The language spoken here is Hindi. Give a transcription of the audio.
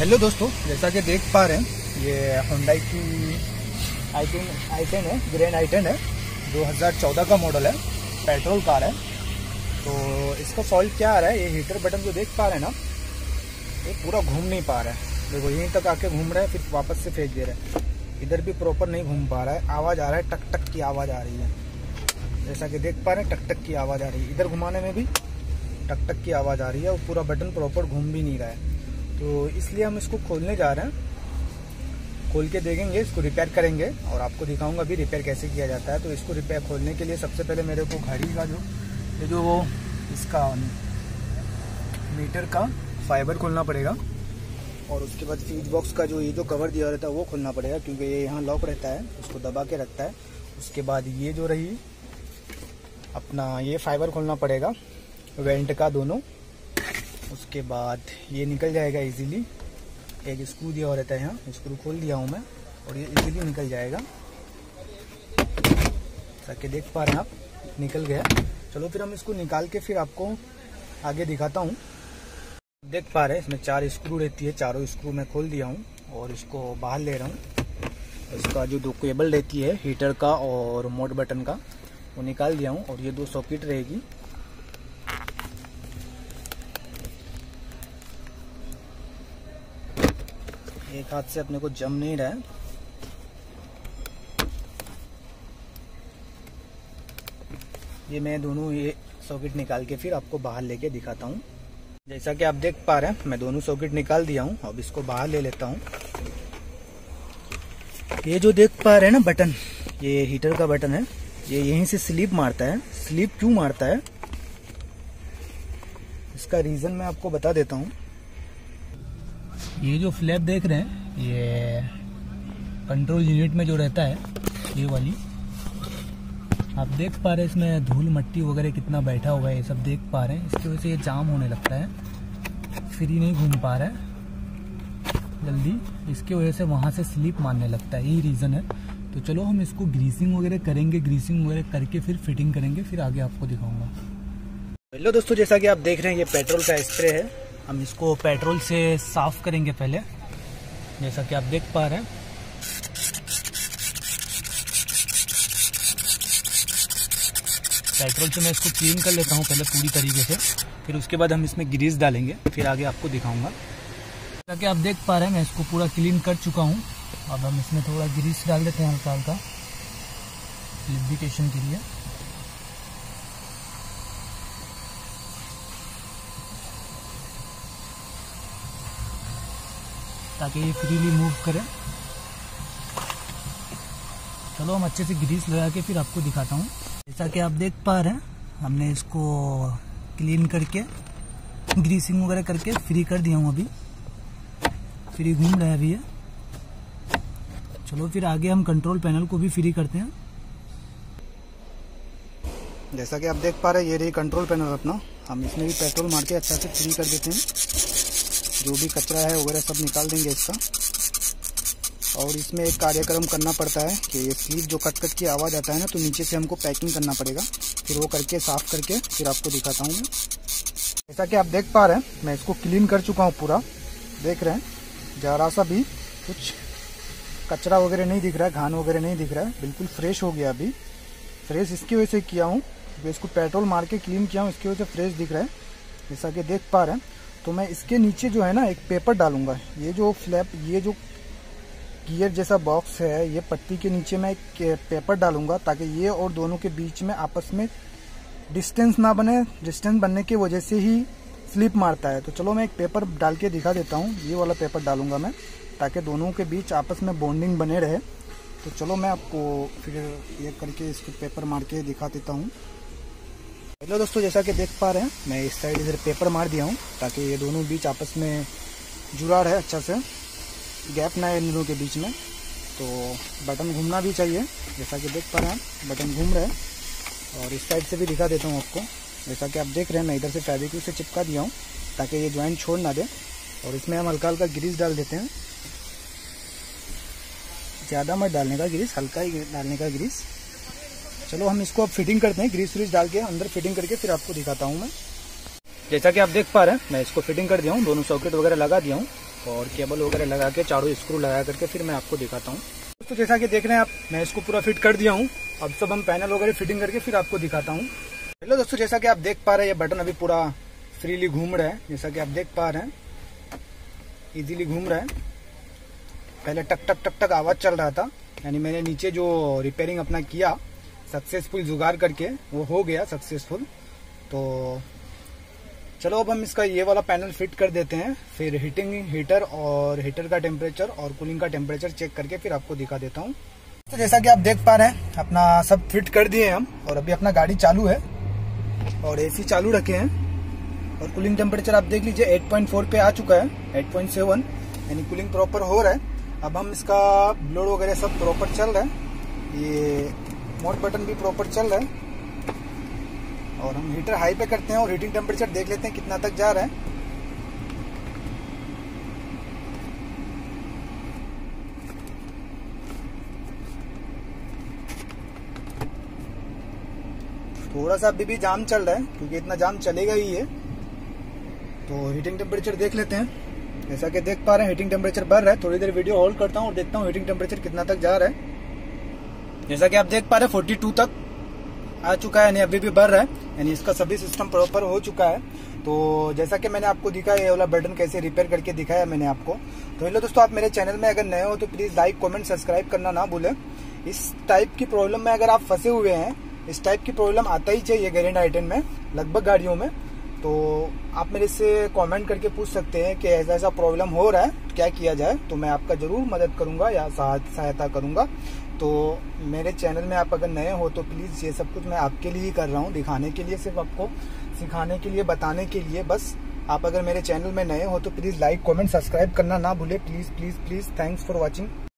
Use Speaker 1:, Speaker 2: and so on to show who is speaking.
Speaker 1: हेलो दोस्तों, जैसा कि देख पा रहे हैं, ये होंडाई की आई टेन आई टेन है ग्रैंड आई टेन है 2014 का मॉडल है पेट्रोल कार है। तो इसका फॉल्ट क्या आ रहा है? ये हीटर बटन जो देख पा रहे हैं ना, ये पूरा घूम नहीं पा रहा है। देखो, यहीं तक आके घूम रहा है, फिर वापस से फेंक दे रहा है। इधर भी प्रॉपर नहीं घूम पा रहा है। आवाज़ आ रहा है टक टक की आवाज़ आ रही है। जैसा कि देख पा रहे हैं टक टक की आवाज़ आ रही है। इधर घुमाने में भी टक टक की आवाज़ आ रही है और पूरा बटन प्रॉपर घूम भी नहीं रहा है। तो इसलिए हम इसको खोलने जा रहे हैं। खोल के देखेंगे, इसको रिपेयर करेंगे और आपको दिखाऊँगा भी रिपेयर कैसे किया जाता है। तो इसको रिपेयर खोलने के लिए सबसे पहले मेरे को घड़ी का जो, ये जो वो, इसका मीटर का फाइबर खोलना पड़ेगा और उसके बाद फ्यूज बॉक्स का जो ये जो कवर दिया रहता है वो खोलना पड़ेगा क्योंकि ये यहाँ लॉक रहता है, उसको दबा के रखता है। उसके बाद ये जो रही, अपना ये फाइबर खोलना पड़ेगा वेंट का दोनों। उसके बाद ये निकल जाएगा इजीली एक स्क्रू दिया हुआ रहता है यहाँ स्क्रू खोल दिया हूँ मैं, और ये इजीली निकल जाएगा। ताकि देख पा रहे हैं आप, निकल गया। चलो फिर हम इसको निकाल के फिर आपको आगे दिखाता हूँ। देख पा रहे हैं, इसमें चार स्क्रू रहती है, चारों स्क्रू मैं खोल दिया हूँ, और इसको बाहर ले रहा हूँ। इसका जो दो केबल रहती है हीटर का और मोड बटन का, वो निकाल दिया हूँ, और ये दो सॉकेट रहेगी। एक हाथ से अपने को जम नहीं रहा है। ये मैं दोनों ये सॉकेट निकाल के फिर आपको बाहर लेके दिखाता हूँ। जैसा कि आप देख पा रहे हैं, मैं दोनों सॉकेट निकाल दिया हूँ। अब इसको बाहर ले लेता हूँ। ये जो देख पा रहे हैं ना बटन, ये हीटर का बटन है। ये यहीं से स्लीप मारता है। स्लीप क्यों मारता है? इसका रीजन मैं आपको बता देता हूँ। ये जो फ्लैप देख रहे हैं, ये कंट्रोल यूनिट में जो रहता है, ये वाली। आप देख पा रहे हैं इसमें धूल मट्टी वगैरह कितना बैठा हुआ है, ये सब देख पा रहे हैं। इसकी वजह से ये जाम होने लगता है। फ्री नहीं घूम पा रहा है। जल्दी। इसकी वजह से वहाँ से स्लिप मारने लगता है, यही रीज़न है। तो चलो हम इसको ग्रीसिंग वगैरह करेंगे ग्रीसिंग वगैरह करके फिर फिटिंग करेंगे, फिर आगे आपको दिखाऊँगा। हेलो दोस्तों, जैसा कि आप देख रहे हैं, ये पेट्रोल का स्प्रे है। हम इसको पेट्रोल से साफ़ करेंगे पहले, जैसा कि आप देख पा रहे हैं। पेट्रोल से मैं इसको क्लीन कर लेता हूँ पहले पूरी तरीके से, फिर उसके बाद हम इसमें ग्रीस डालेंगे, फिर आगे आपको दिखाऊँगा। जैसा कि आप देख पा रहे हैं, मैं इसको पूरा क्लीन कर चुका हूँ। अब हम इसमें थोड़ा ग्रीस डाल देते हैं हल्का हल्का लिब्रिकेशन के लिए। ताकि ये फ्रीली मूव करें। चलो, हम अच्छे से ग्रीस लगा के फिर आपको दिखाता हूँ। जैसा कि आप देख पा रहे हैं, हमने इसको क्लीन करके ग्रीसिंग वगैरह करके फ्री कर दिया हूँ अभी। फ्री घूम रहा है अभी ये। चलो, फिर आगे हम कंट्रोल पैनल को भी फ्री करते हैं। जैसा कि आप देख पा रहे हैं, ये रही कंट्रोल पैनल अपना। हम इसमें भी पेट्रोल मार के अच्छा से फ्री कर देते हैं। जो भी कचरा है वगैरह सब निकाल देंगे इसका। और इसमें एक कार्यक्रम करना पड़ता है कि ये स्लीप जो कट कट की आवाज़ आता है ना तो नीचे से हमको पैकिंग करना पड़ेगा। फिर वो करके, साफ़ करके, फिर आपको दिखाता हूँ मैं। जैसा कि आप देख पा रहे हैं, मैं इसको क्लीन कर चुका हूँ पूरा। देख रहे हैं, ज़रा सा भी कुछ कचरा वगैरह नहीं दिख रहा है, घान वगैरह नहीं दिख रहा है। बिल्कुल फ्रेश हो गया अभी। फ्रेश इसकी वजह से किया हूँ। इसको पेट्रोल मार के क्लीन किया हूँ, इसकी वजह से फ्रेश दिख रहा है। जैसा कि देख पा रहे हैं तो मैं इसके नीचे जो है ना एक पेपर डालूँगा। ये जो फ्लैप ये जो गियर जैसा बॉक्स है, ये पट्टी के नीचे मैं एक पेपर डालूँगा ताकि ये और दोनों के बीच में आपस में डिस्टेंस ना बने। डिस्टेंस बनने की वजह से ही स्लिप मारता है। तो चलो मैं एक पेपर डाल के दिखा देता हूँ। ये वाला पेपर डालूँगा मैं ताकि दोनों के बीच आपस में बॉन्डिंग बने रहे। तो चलो मैं आपको फिर ये करके इसको पेपर मार के दिखा देता हूँ। हेलो दोस्तों, जैसा कि देख पा रहे हैं, मैं इस साइड इधर पेपर मार दिया हूँ, ताकि ये दोनों बीच आपस में जुड़ा रहे अच्छा से। गैप ना है इन दोनों के बीच में। तो बटन घूमना भी चाहिए, जैसा कि देख पा रहे हैं बटन घूम रहे हैं। और इस साइड से भी दिखा देता हूँ आपको, जैसा कि आप देख रहे हैं, मैं इधर से फेविक्यू से चिपका दिया हूँ, ताकि ये ज्वाइंट छोड़ ना दे। और इसमें हम हल्का हल्का ग्रीस डाल देते हैं। ज़्यादा मत डालने का ग्रीस हल्का ही डालने का ग्रीस चलो, हम इसको अब फिटिंग करते हैं ग्रीस व्रीस डाल के अंदर फिटिंग करके फिर आपको दिखाता हूँ मैं। जैसा कि आप देख पा रहे हैं, मैं इसको फिटिंग कर दिया हूँ, दोनों सॉकेट वगैरह लगा दिया हूँ और केबल वगैरह लगा के, चारों स्क्रू लगा करके फिर मैं आपको दिखाता हूँ। तो जैसा कि देख रहे हैं आप, मैं इसको पूरा फिट कर दिया हूँ। अब सब हम पैनल वगैरह फिटिंग करके फिर आपको दिखाता हूँ। हेलो दोस्तों, जैसा कि आप देख पा रहे हैं, ये बटन अभी पूरा फ्रीली घूम रहा है। जैसा कि आप देख पा रहे हैं इजीली घूम रहा है। पहले टक टक टक टक आवाज़ चल रहा था, यानी मैंने नीचे जो रिपेयरिंग अपना किया सक्सेसफुल जुगाड़ करके वो हो गया सक्सेसफुल तो चलो, अब हम इसका ये वाला पैनल फिट कर देते हैं। फिर हीटिंग हीटर और हीटर का टेम्परेचर और कूलिंग का टेम्परेचर चेक करके फिर आपको दिखा देता हूँ। तो जैसा कि आप देख पा रहे हैं, अपना सब फिट कर दिए हैं हम और अभी अपना गाड़ी चालू है और एसी चालू रखे हैं। और कूलिंग टेम्परेचर आप देख लीजिए 8.4 पे आ चुका है 8.7 यानी कूलिंग प्रॉपर हो रहा है। अब हम इसका ब्लोड वगैरह सब प्रॉपर चल रहा है। ये मोड बटन भी प्रॉपर चल रहा है। और हम हीटर हाई पे करते हैं और हीटिंग टेम्परेचर देख लेते हैं कितना तक जा रहा है। थोड़ा सा अभी भी जाम चल रहा है, क्योंकि इतना जाम चलेगा ही है तो हीटिंग टेम्परेचर देख लेते हैं। जैसा कि देख पा रहे हैं हीटिंग टेम्परेचर बढ़ रहा है। थोड़ी देर वीडियो होल्ड करता हूँ और देखता हूँ हीटिंग टेम्परेचर कितना तक जा रहा है। जैसा कि आप देख पा रहे फोर्टी टू तक आ चुका है, यानी अभी भी बढ़ रहा है, यानी इसका सभी सिस्टम प्रॉपर हो चुका है। तो जैसा कि मैंने आपको दिखाया, ये वाला बटन कैसे रिपेयर करके दिखाया मैंने आपको। तो हेलो दोस्तों, आप मेरे चैनल में अगर नए हो तो प्लीज़ लाइक कमेंट सब्सक्राइब करना ना भूलें। इस टाइप की प्रॉब्लम में अगर आप फंसे हुए हैं, इस टाइप की प्रॉब्लम आता ही चाहिए गेरेंट आइटन में, लगभग गाड़ियों में। तो आप मेरे से कमेंट करके पूछ सकते हैं कि ऐसा ऐसा प्रॉब्लम हो रहा है, क्या किया जाए तो मैं आपका ज़रूर मदद करूँगा या सहायता करूँगा। तो मेरे चैनल में आप अगर नए हो तो प्लीज़ ये सब कुछ मैं आपके लिए ही कर रहा हूँ, दिखाने के लिए सिर्फ़ आपको, सिखाने के लिए, बताने के लिए, बस। आप अगर मेरे चैनल में नए हो तो प्लीज़ लाइक, कमेंट, सब्सक्राइब करना ना भूले। Please please please, thanks for watching.